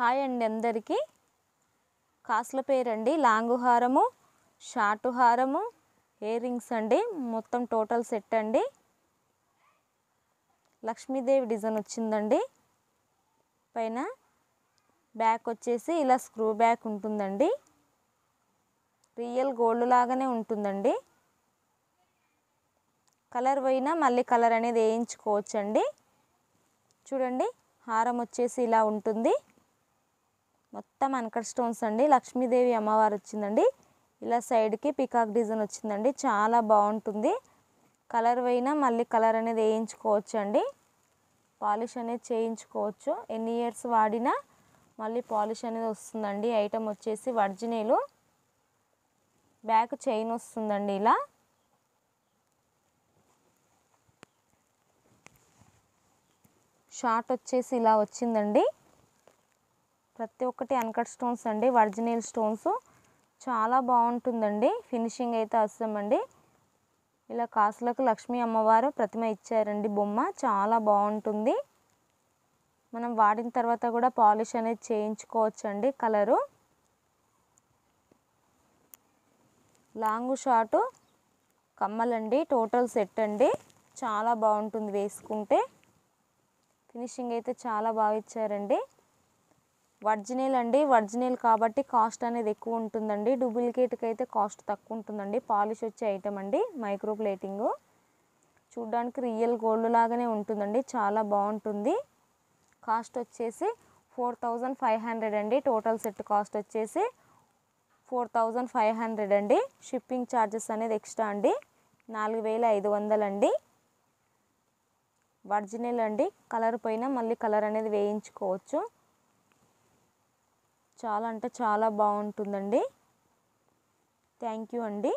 Hi అండి అందరికీ. కాసుల పేరండి. లాంగు హారము షార్ట్ హారము ఇయర్ రింగ్స్ అండి. మొత్తం టోటల్ సెట్ అండి. లక్ష్మీదేవి డిజైన్ వచ్చిందండి. పైన బ్యాక్ వచ్చేసి ఇలా స్క్రూ బ్యాక్ ఉంటుందండి. రియల్ గోల్డ్ లాగానే ఉంటుందండి. కలర్ పోయినా మళ్ళీ కలర్ అనేది వేయించుకోవచ్చండి. చూడండి హారం వచ్చేసి ఇలా ఉంటుంది. మొత్తం అనకట్ స్టోన్స్ అండి. లక్ష్మీదేవి అమ్మవారు వచ్చిందండి. ఇలా సైడ్కి పికాక్ డిజైన్ వచ్చిందండి. చాలా బాగుంటుంది. కలర్ పోయినా మళ్ళీ కలర్ అనేది వేయించుకోవచ్చు అండి. పాలిష్ అనేది చేయించుకోవచ్చు. ఎన్ని ఇయర్స్ వాడినా మళ్ళీ పాలిష్ అనేది వస్తుందండి. ఐటమ్ వచ్చేసి వర్జినీలు బ్యాక్ చైన్ వస్తుందండి ఇలా. షార్ట్ వచ్చేసి ఇలా వచ్చిందండి. ప్రతి ఒక్కటి అన్కట్ స్టోన్స్ అండి ఒరిజినల్ స్టోన్స్. చాలా బాగుంటుందండి. ఫినిషింగ్ అయితే వస్తామండి ఇలా కాసులకు లక్ష్మీ అమ్మవారు ప్రతిమ ఇచ్చారండి బొమ్మ. చాలా బాగుంటుంది. మనం వాడిన తర్వాత కూడా పాలిష్ అనేది చేయించుకోవచ్చండి కలరు. లాంగ్ షార్ట్ కమ్మలండి టోటల్ సెట్ అండి. చాలా బాగుంటుంది వేసుకుంటే. ఫినిషింగ్ అయితే చాలా బాగా ఇచ్చారండి. వర్జినల్ అండి. వర్జినల్ కాబట్టి కాస్ట్ అనేది ఎక్కువ ఉంటుందండి. డూప్లికేట్కి అయితే కాస్ట్ తక్కువ ఉంటుందండి. పాలిష్ వచ్చే ఐటమ్ అండి. మైక్రో ప్లేటింగ్ చూడ్డానికి రియల్ గోల్డ్ లాగానే ఉంటుందండి. చాలా బాగుంటుంది. కాస్ట్ వచ్చేసి ఫోర్ థౌజండ్ ఫైవ్ హండ్రెడ్ అండి. టోటల్ సెట్ కాస్ట్ వచ్చేసి ఫోర్ థౌజండ్ ఫైవ్ హండ్రెడ్ అండి. షిప్పింగ్ ఛార్జెస్ అనేది ఎక్స్ట్రా అండి. నాలుగు వేల ఐదు వందలండి వర్జినల్ అండి. కలర్ పైన మళ్ళీ కలర్ అనేది వేయించుకోవచ్చు. చాలా అంటే చాలా బాగుంటుందండి. థ్యాంక్ యూ అండి.